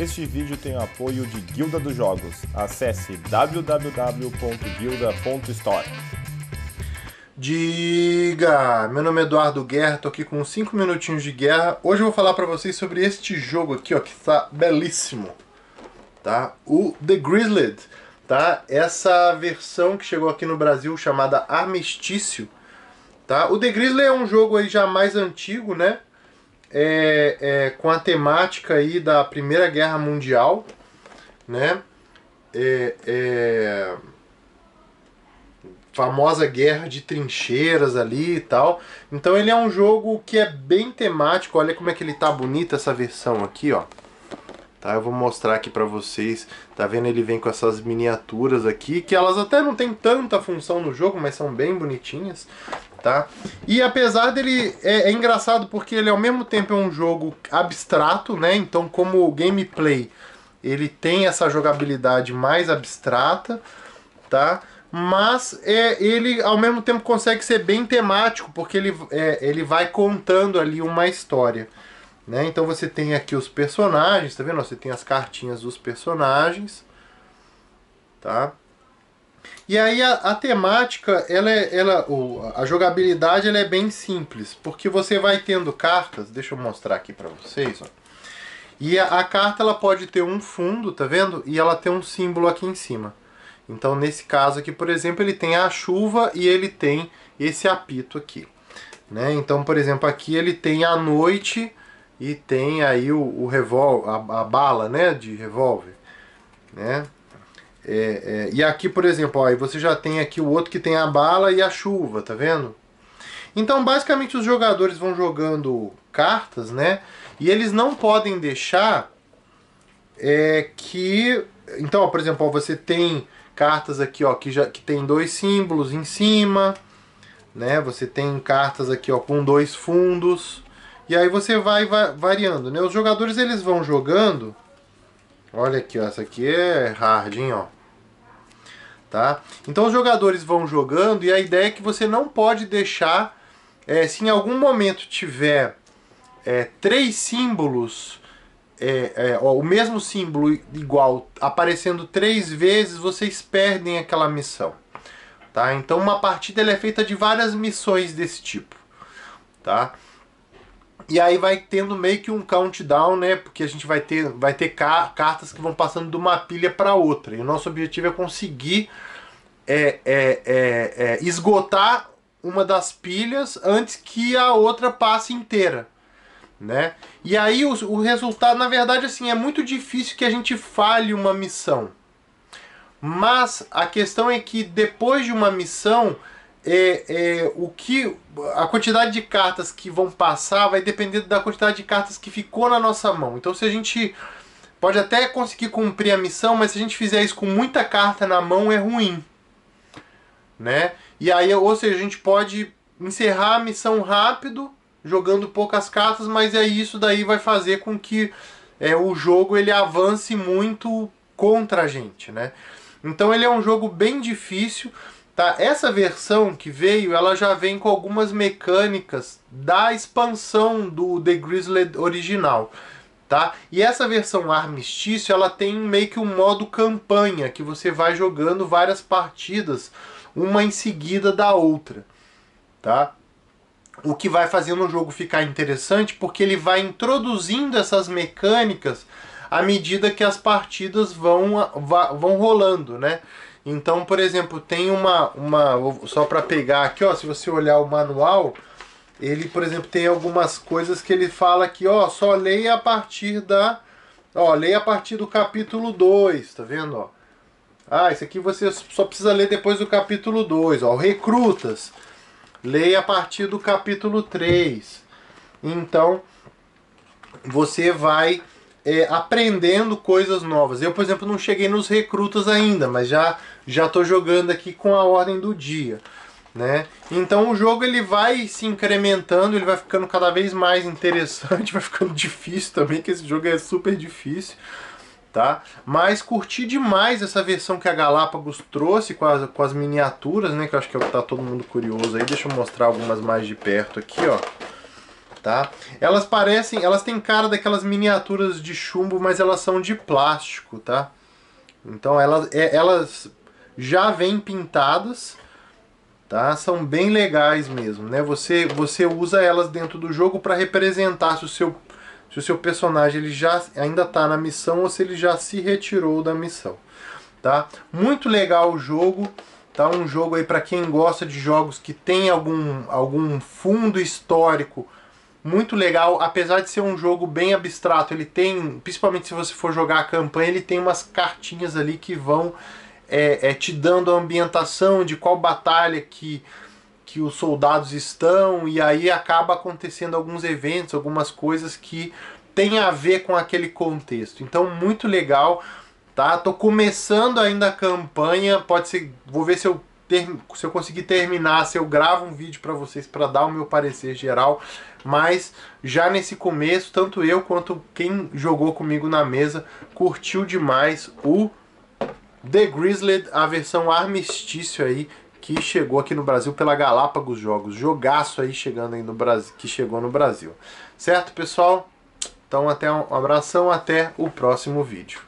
Este vídeo tem o apoio de Guilda dos Jogos. Acesse www.guilda.store. Diga! Meu nome é Eduardo Guerra, tô aqui com 5 minutinhos de guerra. Hoje eu vou falar para vocês sobre este jogo aqui, ó, que está belíssimo. Tá? O The Grizzled, tá? Essa versão que chegou aqui no Brasil chamada Armistício, tá? O The Grizzled é um jogo aí já mais antigo, né? É, é, com a temática aí da Primeira Guerra Mundial, né? É, é, famosa guerra de trincheiras ali e tal. Então ele é um jogo que é bem temático. Olha como é que ele tá bonito essa versão aqui, ó. Tá, eu vou mostrar aqui pra vocês. Tá vendo? Ele vem com essas miniaturas aqui, que elas até não tem tanta função no jogo, mas são bem bonitinhas tá? E apesar dele é, é, engraçado porque ele ao mesmo tempo é um jogo abstrato, né? Então como gameplay ele tem essa jogabilidade mais abstrata, tá? Mas é, ele ao mesmo tempo consegue ser bem temático porque ele, é, ele vai contando ali uma história. Né? Então você tem aqui os personagens, tá vendo? Você tem as cartinhas dos personagens, tá? E aí a, a temática, ela, é, ela, a jogabilidade ela é bem simples, porque você vai tendo cartas, deixa eu mostrar aqui para vocês, ó. E a, a, carta ela pode ter um fundo, tá vendo? E ela tem um símbolo aqui em cima. Então nesse caso aqui, por exemplo, ele tem a chuva e ele tem esse apito aqui. Né? Então, por exemplo, aqui ele tem a noite e tem aí o, o revólver, a, a bala né, de revólver. Né? É, é, e aqui, por exemplo, ó, aí você já tem aqui o outro que tem a bala e a chuva, tá vendo? Então, basicamente, os jogadores vão jogando cartas, né? E eles não podem deixar é, que... Então, ó, por exemplo, ó, você tem cartas aqui, ó, que, já, que tem dois símbolos em cima, né? Você tem cartas aqui, ó, com dois fundos. E aí você vai, variando, né? Os jogadores, eles vão jogando Olha aqui, ó, essa aqui é hard, hein, ó. Tá? Então os jogadores vão jogando e a ideia é que você não pode deixar, é, se em algum momento tiver é, três símbolos, é, é ó, o mesmo símbolo igual aparecendo três vezes, vocês perdem aquela missão. Tá? Então uma partida é feita de várias missões desse tipo. Tá? E aí vai tendo meio que um countdown, né? Porque a gente vai ter, vai ter cartas que vão passando de uma pilha para outra. E o nosso objetivo é conseguir é, é, é, é, esgotar uma das pilhas antes que a outra passe inteira. Né? E aí o, o resultado, na verdade, assim, é muito difícil que a gente falhe uma missão. Mas a questão é que depois de uma missão, é, é, o que a quantidade de cartas que vão passar vai depender da quantidade de cartas que ficou na nossa mão. Então se a gente pode até conseguir cumprir a missão, mas se a gente fizer isso com muita carta na mão é ruim, né? E aí, ou seja, a gente pode encerrar a missão rápido, jogando poucas cartas, mas aí isso daí vai fazer com que é, o jogo ele avance muito contra a gente, né? Então ele é um jogo bem difícil. Tá? Essa versão que veio, ela já vem com algumas mecânicas da expansão do The Grizzly original. Tá? E essa versão Armistício, ela tem meio que um modo campanha, que você vai jogando várias partidas, uma em seguida da outra. Tá? O que vai fazendo o jogo ficar interessante, porque ele vai introduzindo essas mecânicas à medida que as partidas vão, vão rolando, né? Então, por exemplo, tem uma, uma só para pegar aqui, ó, se você olhar o manual, ele, por exemplo, tem algumas coisas que ele fala aqui, ó, só leia a partir da, ó, leia a partir do capítulo 2, tá vendo, ó? Ah, isso aqui você só precisa ler depois do capítulo 2, ó, recrutas. Leia a partir do capítulo 3. Então, você vai é, aprendendo coisas novas. Eu, por exemplo, não cheguei nos recrutas ainda, mas já já estou jogando aqui com a ordem do dia. Né? Então o jogo ele vai se incrementando, ele vai ficando cada vez mais interessante, vai ficando difícil também, que esse jogo é super difícil, tá? Mas curti demais essa versão que a Galápagos trouxe com as, com as miniaturas, né? Que eu acho que tá todo mundo curioso aí. Deixa eu mostrar algumas mais de perto aqui, ó. Tá? Elas parecem, elas têm cara daquelas miniaturas de chumbo, mas elas são de plástico, tá? Então elas, é, elas já vêm pintadas, tá? São bem legais mesmo, né? Você, você usa elas dentro do jogo para representar se o seu se o seu personagem ele já ainda está na missão ou se ele já se retirou da missão, tá? Muito legal o jogo, tá? Um jogo aí para quem gosta de jogos que tem algum algum fundo histórico muito legal, apesar de ser um jogo bem abstrato, ele tem, principalmente se você for jogar a campanha, ele tem umas cartinhas ali que vão é, é, te dando a ambientação de qual batalha que, que os soldados estão, e aí acaba acontecendo alguns eventos, algumas coisas que tem a ver com aquele contexto. Então, muito legal, tá? Tô começando ainda a campanha, pode ser, vou ver se eu ter, se eu conseguir terminar, se eu gravo um vídeo para vocês para dar o meu parecer geral, mas já nesse começo, tanto eu quanto quem jogou comigo na mesa curtiu demais o The Grizzly, a versão armistício aí, que chegou aqui no Brasil pela Galápagos Jogos. Jogaço aí chegando aí no Brasil, que chegou no Brasil. Certo, pessoal? Então até um abração, até o próximo vídeo.